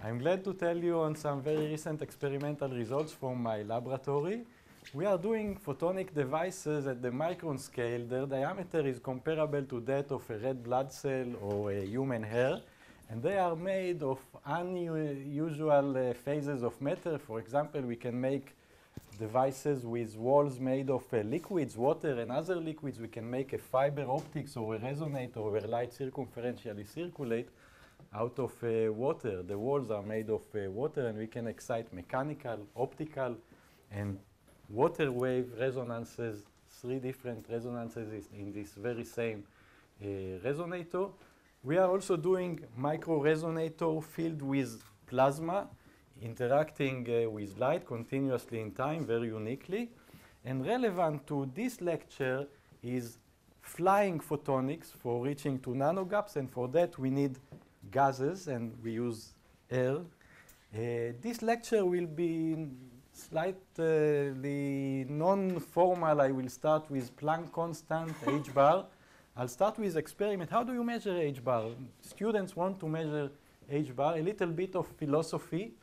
I'm glad to tell you on some very recent experimental results from my laboratory. We are doing photonic devices at the micron scale. Their diameter is comparable to that of a red blood cell or a human hair. And they are made of unusual uh, phases of matter. For example, we can make devices with walls made of uh, liquids, water and other liquids. We can make a fiber optics or a resonator where light circumferentially circulate out of uh, water. The walls are made of uh, water and we can excite mechanical, optical, and water wave resonances, three different resonances in this very same uh, resonator. We are also doing micro resonator filled with plasma interacting uh, with light continuously in time very uniquely. And relevant to this lecture is flying photonics for reaching to nanogaps and for that we need gases and we use air. Uh, this lecture will be slightly non-formal. I will start with Planck constant, h bar. I'll start with experiment. How do you measure h bar? Students want to measure h bar, a little bit of philosophy.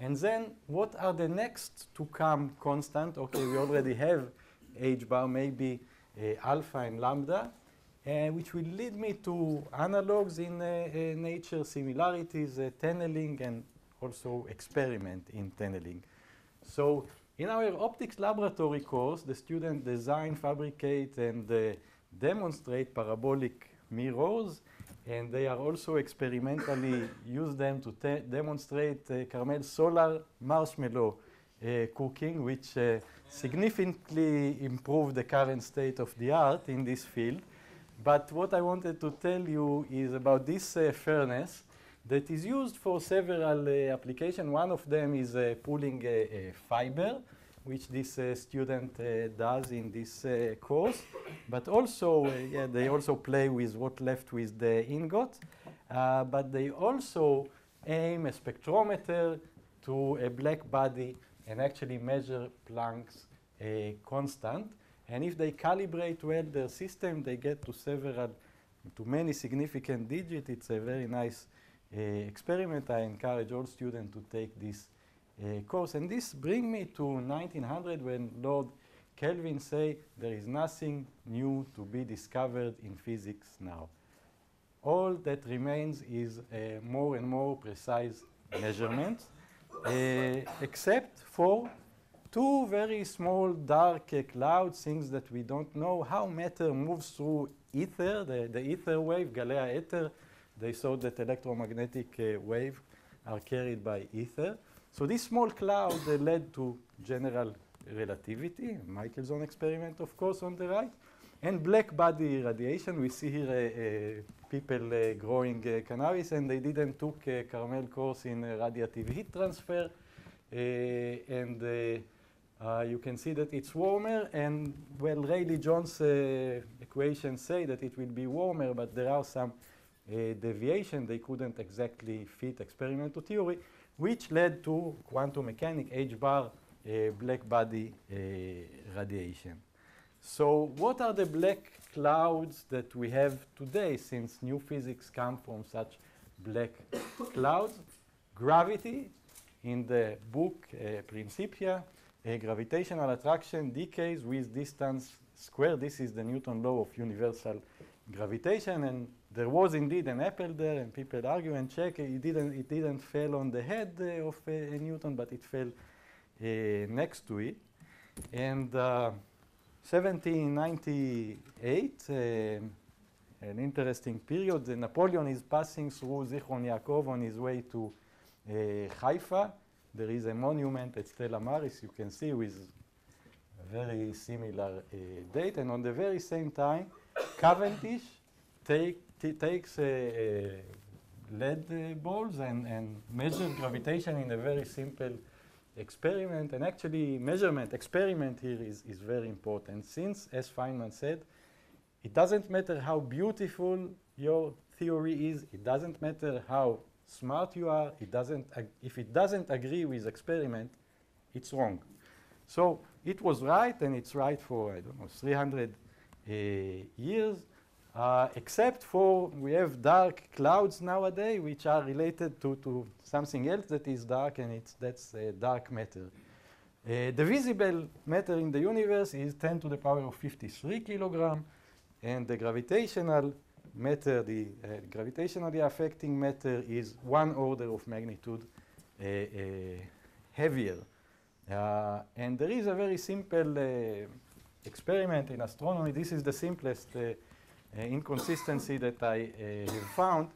And then what are the next to come constant? Okay, we already have h bar, maybe uh, alpha and lambda. Uh, which will lead me to analogs in uh, uh, nature, similarities, tunneling, and also experiment in tunneling. So in our optics laboratory course, the student design, fabricate, and demonstrate parabolic mirrors, and they are also experimentally use them to demonstrate uh, Carmon solar marshmallow uh, cooking, which uh, significantly improved the current state of the art in this field. But what I wanted to tell you is about this uh, furnace that is used for several uh, applications. One of them is uh, pulling a, a, fiber, which this uh, student uh, does in this uh, course. But also, yeah, they also play with what left with the ingot. but they also aim a spectrometer to a black body and actually measure Planck's constant. And if they calibrate well their system, they get to several, to many significant digits. It's a very nice uh, experiment. I encourage all students to take this uh, course. And this brings me to 1900 when Lord Kelvin say there is nothing new to be discovered in physics now. All that remains is uh, more and more precise measurements, uh, except for two very small dark uh, things that we don't know how matter moves through ether, the, the ether wave, Galea ether. They saw that electromagnetic uh, waves are carried by ether. So this small cloud uh, led to general relativity, Michelson experiment, of course, on the right, and black body radiation. We see here uh, uh, people uh, growing cannabis, and they didn't took a Carmon course in radiative heat transfer, and uh, you can see that it's warmer, and well, Rayleigh-Jeans uh, equations say that it will be warmer, but there are some uh, deviation. They couldn't exactly fit experimental theory, which led to quantum mechanics, H bar, uh, black body uh, radiation. So what are the black clouds that we have today since new physics come from such black clouds? Gravity in the book uh, Principia a gravitational attraction decays with distance squared. This is the Newton law of universal gravitation, and there was indeed an apple there, and people argue and check. It didn't, it didn't fall on the head uh, of uh, Newton, but it fell uh, next to it. And 1798, uh, an interesting period. Napoleon is passing through Zichron Yaakov on his way to uh, Haifa there is a monument at Stella Maris, you can see, with very similar uh, date. And on the very same time, Cavendish take, takes lead uh, balls and, and measures gravitation in a very simple experiment. And actually, measurement, experiment here is, is very important. Since, as Feynman said, it doesn't matter how beautiful your theory is, it doesn't matter how smart you are, it doesn't, if it doesn't agree with experiment, it's wrong. So it was right, and it's right for, I don't know, 300 uh, years. uh, except for we have dark clouds nowadays, which are related to, to something else that is dark, and it's, that's uh, dark matter. Uh, the visible matter in the universe is 10 to the power of 53 kilogram, and the gravitational matter, the uh, gravitationally affecting matter is one order of magnitude uh, uh, heavier. Uh, and there is a very simple experiment in astronomy. This is the simplest inconsistency that I have found.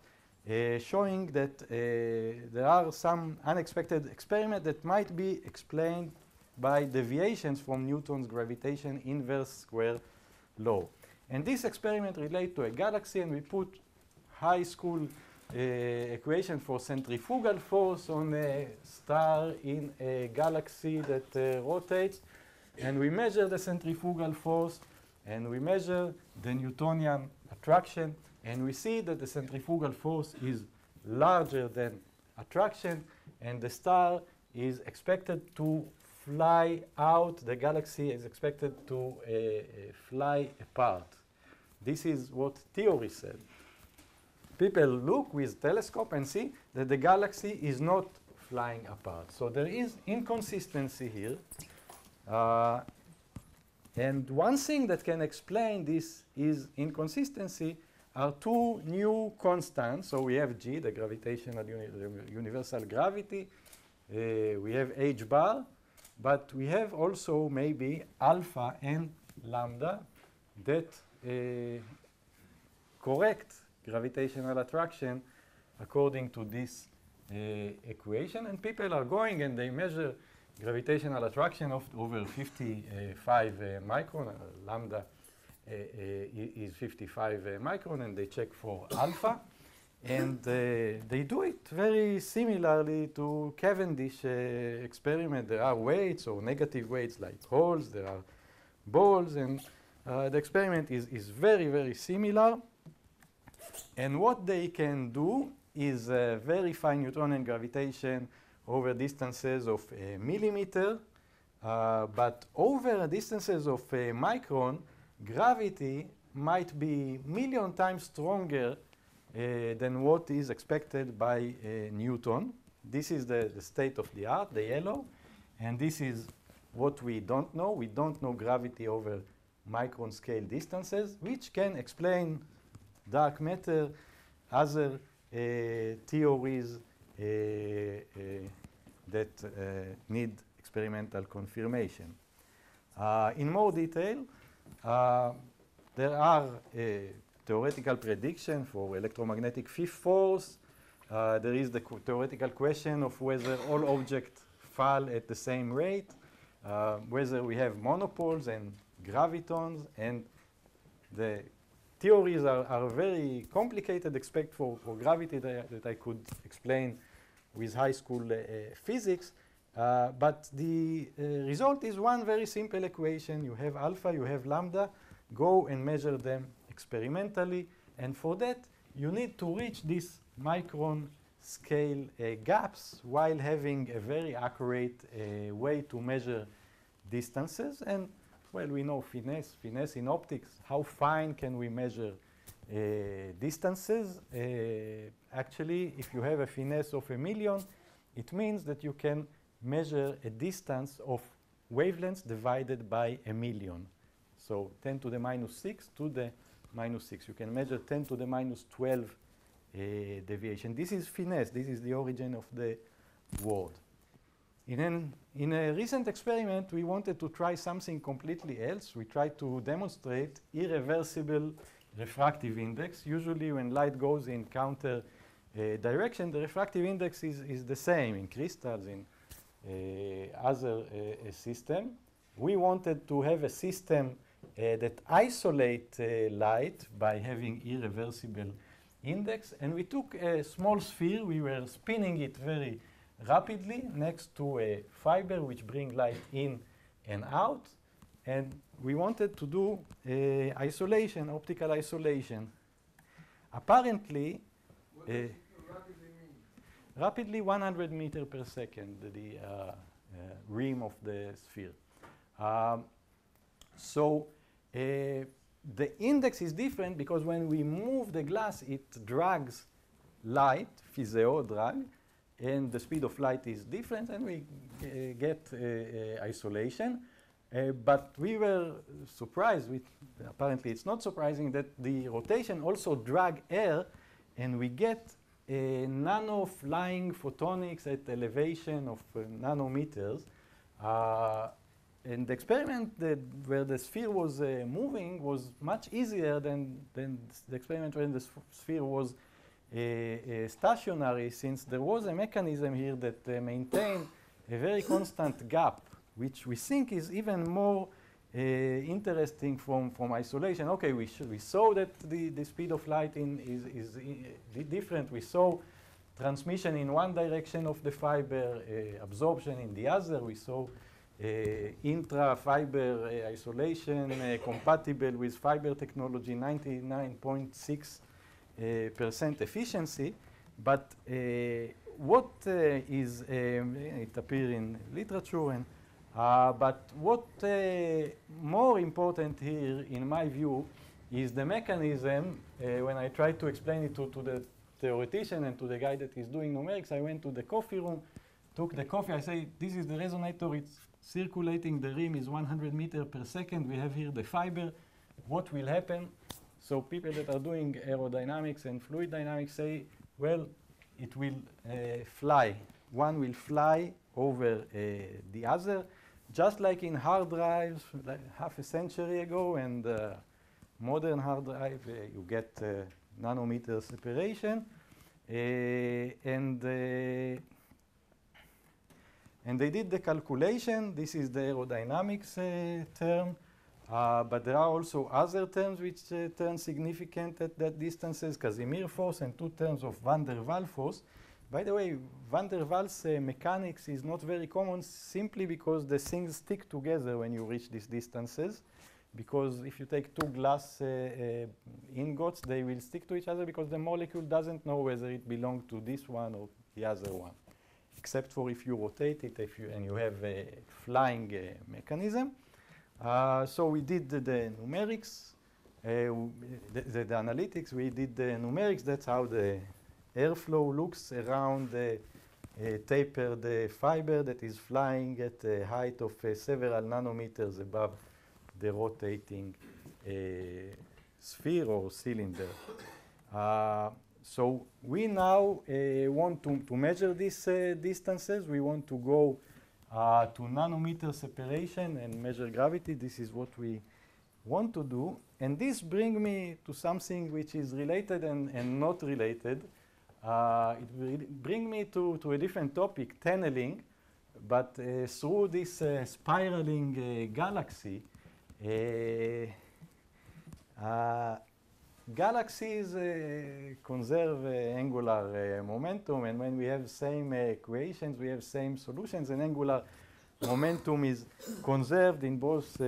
Uh, showing that uh, there are some unexpected experiments that might be explained by deviations from Newton's gravitation inverse square law. And this experiment relates to a galaxy, and we put high school uh, equation for centrifugal force on a star in a galaxy that uh, rotates, and we measure the centrifugal force, and we measure the Newtonian attraction, and we see that the centrifugal force is larger than attraction, and the star is expected to fly out, the galaxy is expected to uh, uh, fly apart. This is what theory said. People look with telescope and see that the galaxy is not flying apart. So there is inconsistency here. Uh, and one thing that can explain this is inconsistency are two new constants. So we have G, the gravitational uni universal gravity. Uh, we have h bar, but we have also maybe alpha and lambda that correct gravitational attraction according to this uh, equation. And people are going and they measure gravitational attraction of over 55 uh, micron. lambda is 55 micron, and they check for alpha. And uh, they do it very similarly to Cavendish uh, experiment. There are weights or negative weights like holes, there are balls, and uh, the experiment is, is very, very similar. And what they can do is uh, verify Newtonian gravitation over distances of a millimeter, uh, but over distances of a micron, gravity might be million times stronger uh, than what is expected by Newton. This is the, the state of the art, the yellow, and this is what we don't know. We don't know gravity over micron scale distances, which can explain dark matter, other uh, theories uh, uh, that uh, need experimental confirmation. Uh, in more detail, uh, there are theoretical prediction for electromagnetic fifth force. there is the theoretical question of whether all objects fall at the same rate, whether we have monopoles and gravitons, and the theories are, are very complicated, except for, for gravity that, that I could explain with high school uh, physics. Uh, but the uh, result is one very simple equation. You have alpha, you have lambda. Go and measure them experimentally. And for that, you need to reach these micron scale uh, gaps while having a very accurate uh, way to measure distances. And well, we know finesse, finesse in optics. How fine can we measure uh, distances? Uh, actually, if you have a finesse of a million, it means that you can measure a distance of wavelengths divided by a million. So 10 to the minus 6 to the minus 6. You can measure 10 to the minus 12 uh, deviation. This is finesse. This is the origin of the word. In, an, in a recent experiment, we wanted to try something completely else. We tried to demonstrate irreversible refractive index. Usually when light goes in counter uh, direction, the refractive index is, is the same in crystals, in uh, other uh, system. We wanted to have a system uh, that isolate uh, light by having irreversible index. And we took a small sphere. We were spinning it very rapidly next to a fiber which bring light in and out. And we wanted to do uh, isolation, optical isolation. Apparently, uh, rapidly, rapidly 100 meter per second, the uh, uh, rim of the sphere. Um, so uh, the index is different because when we move the glass, it drags light, Fizeau drag, and the speed of light is different, and we uh, get uh, uh, isolation. Uh, but we were surprised, with, apparently it's not surprising, that the rotation also drag air, and we get nano flying photonics at elevation of uh, nanometers. And the experiment that where the sphere was moving was much easier than, than the experiment when the sphere was stationary, since there was a mechanism here that uh, maintained a very constant gap, which we think is even more uh, interesting from, from isolation. Okay, we, we saw that the, the speed of light in is, is in different. We saw transmission in one direction of the fiber, uh, absorption in the other. We saw uh, intra-fiber uh, isolation uh, compatible with fiber technology, 99.6 Uh, percent efficiency. But uh, what uh, is, um, it appears in literature, and, but what more important here, in my view, is the mechanism, when I try to explain it to, to the theoretician and to the guy that is doing numerics, I went to the coffee room, took the coffee, I say, this is the resonator, it's circulating the rim is 100 meter per second. We have here the fiber. What will happen? So people that are doing aerodynamics and fluid dynamics say, well, it will uh, fly. One will fly over uh, the other, just like in hard drives like half a century ago, and uh, modern hard drive, uh, you get uh, nanometer separation. Uh, and and they did the calculation. This is the aerodynamics term. Uh, but there are also other terms which uh, turn significant at that distances, Casimir force and two terms of van der Waals force. By the way, van der Waals uh, mechanics is not very common simply because the things stick together when you reach these distances. Because if you take two glass uh, uh, ingots, they will stick to each other because the molecule doesn't know whether it belongs to this one or the other one except for if you rotate it if you, and you have a flying uh, mechanism. Uh, so we did the, the numerics, uh, the, the, the, analytics, we did the numerics. That's how the airflow looks around the tapered fiber that is flying at a height of several nanometers above the rotating sphere or cylinder. Uh, so we now uh, want to, to measure these uh, distances. We want to go uh, to nanometer separation and measure gravity. This is what we want to do. And this brings me to something which is related and, and not related. Uh, it will bring me to, to a different topic, tunneling, but uh, through this uh, spiraling galaxy, galaxies uh, conserve uh, angular uh, momentum, and when we have same equations, we have same solutions, and angular momentum is conserved in both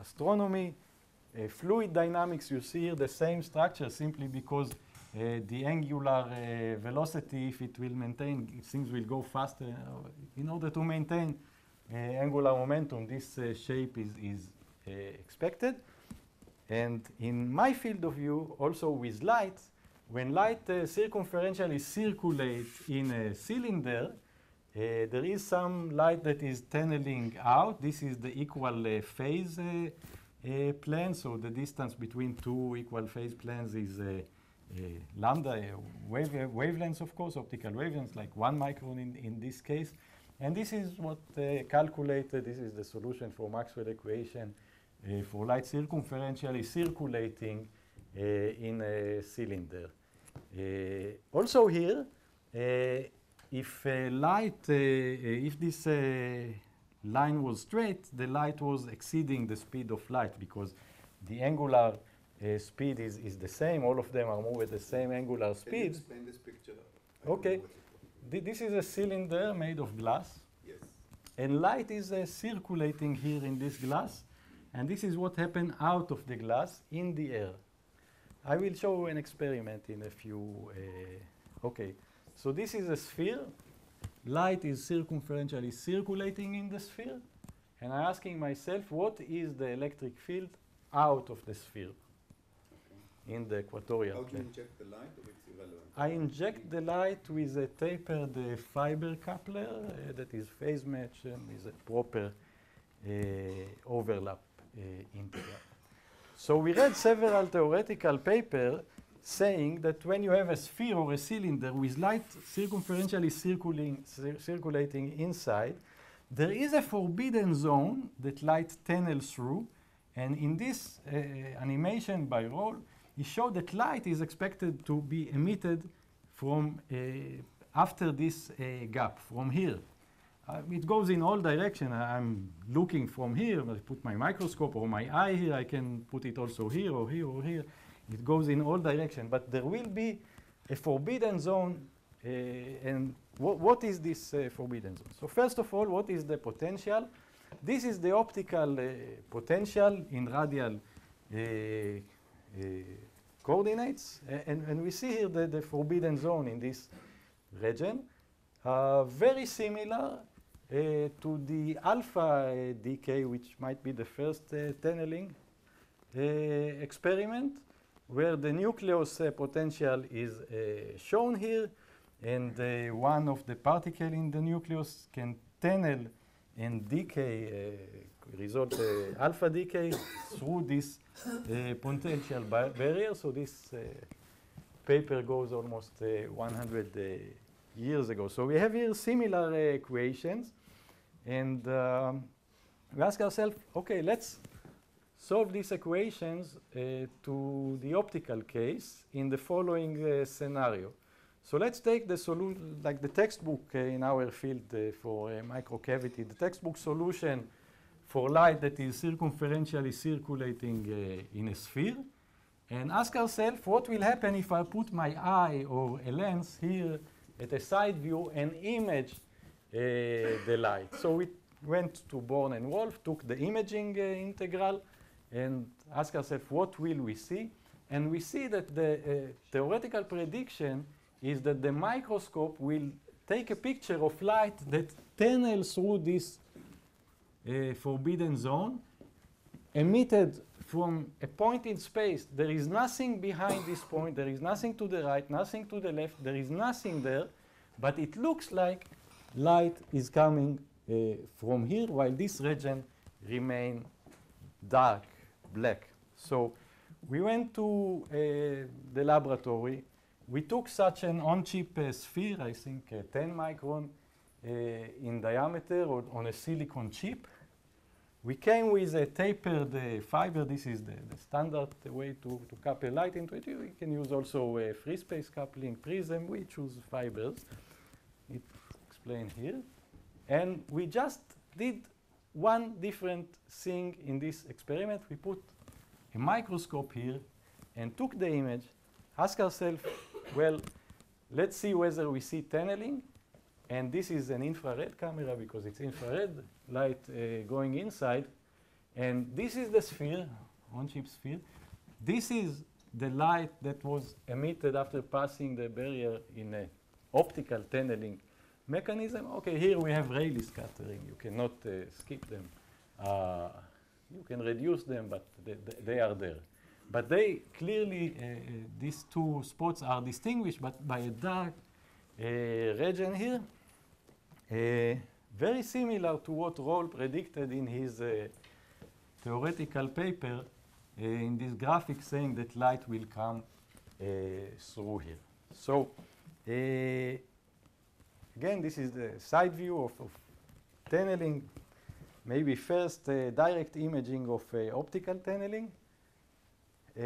astronomy, fluid dynamics. You see here the same structure simply because uh, the angular uh, velocity, if it will maintain, things will go faster. in order to maintain uh, angular momentum, this shape is, is expected. And in my field of view, also with light, when light uh, circumferentially circulates in a cylinder, uh, there is some light that is tunneling out. This is the equal uh, phase uh, uh, plane. So the distance between two equal phase planes is uh, lambda, wave, wavelengths, of course, optical wavelengths, like one micron in, in this case. And this is what calculated. This is the solution for Maxwell equation for light circumferentially circulating uh, in a cylinder. Uh, also here, if light, if this line was straight, the light was exceeding the speed of light because the angular uh, speed is, is the same. All of them are moving at the same angular speed. Explain this picture? okay. this is a cylinder made of glass. Yes. And light is uh, circulating here in this glass. And this is what happened out of the glass in the air. I will show an experiment in a few. Uh, okay, so this is a sphere. Light is circumferentially circulating in the sphere. And I'm asking myself, what is the electric field out of the sphere? in the equatorial How do you plane. inject the light it's irrelevant? I inject the light with a tapered uh, fiber coupler uh, that is phase matched and with a proper uh, overlap integral. So we read several theoretical papers saying that when you have a sphere or a cylinder with light circumferentially cir- circulating inside, there is a forbidden zone that light tunnels through. And in this uh, animation by Roll, he showed that light is expected to be emitted from uh, after this uh, gap, from here. Uh, it goes in all direction. I'm looking from here. I put my microscope or my eye here. I can put it also here or here or here. It goes in all direction. But there will be a forbidden zone. Uh, and wha- what is this uh, forbidden zone? So first of all, what is the potential? This is the optical uh, potential in radial uh, uh, coordinates. And, and we see here the, the forbidden zone in this region. Uh, very similar to the alpha uh, decay, which might be the first uh, tunneling experiment, where the nucleus potential is shown here, and one of the particle in the nucleus can tunnel and decay, uh, result uh, alpha decay through this uh, potential ba- barrier. So this paper goes almost uh, 100 uh, years ago. So we have here similar equations, and um, we ask ourselves, okay, let's solve these equations uh, to the optical case in the following uh, scenario. So let's take the solution, like the textbook uh, in our field uh, for microcavity, the textbook solution for light that is circumferentially circulating uh, in a sphere, and ask ourselves what will happen if I put my eye or a lens here at a side view and image the light. So we went to Born and Wolf, took the imaging uh, integral, and ask ourselves what will we see? And we see that the uh, theoretical prediction is that the microscope will take a picture of light that tunnels through this uh, forbidden zone, emitted from a point in space. There is nothing behind this point, there is nothing to the right, nothing to the left, there is nothing there, but it looks like light is coming uh, from here while this region remain dark, black. So we went to uh, the laboratory. We took such an on-chip uh, sphere, I think uh, 10 micron uh, in diameter or on a silicon chip. We came with a tapered uh, fiber. This is the, the standard way to, to couple light into it. You can use also free space coupling prism. We choose fibers. Here. And we just did one different thing in this experiment. We put a microscope here and took the image, ask ourselves, well, let's see whether we see tunneling. And this is an infrared camera because it's infrared light uh, going inside. And this is the sphere, on-chip sphere. This is the light that was emitted after passing the barrier in an optical tunneling mechanism. Okay, here we have Rayleigh scattering. You cannot uh, skip them. Uh, you can reduce them, but they, they are there. But they clearly, uh, uh, these two spots are distinguished but by a dark uh, region here. Uh, very similar to what Roll predicted in his theoretical paper in this graphic saying that light will come through here. So again, this is the side view of, of tunneling. Maybe first uh, direct imaging of uh, optical tunneling. Uh,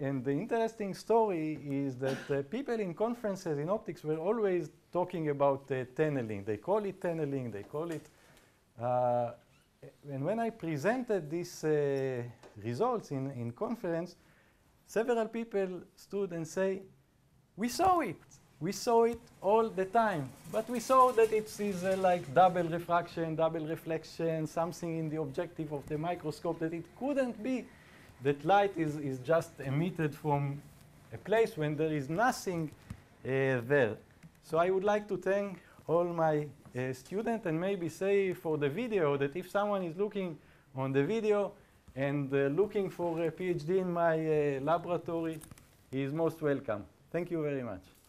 and the interesting story is that uh, people in conferences in optics were always talking about uh, tunneling. They call it tunneling, they call it. And when I presented these uh, results in, in conference, several people stood and say, we saw it. We saw it all the time. But we saw that it is uh, like double refraction, double reflection, something in the objective of the microscope that it couldn't be that light is, is just emitted from a place when there is nothing uh, there. So I would like to thank all my uh, students and maybe say for the video that if someone is looking on the video and uh, looking for a PhD in my uh, laboratory, he is most welcome. Thank you very much.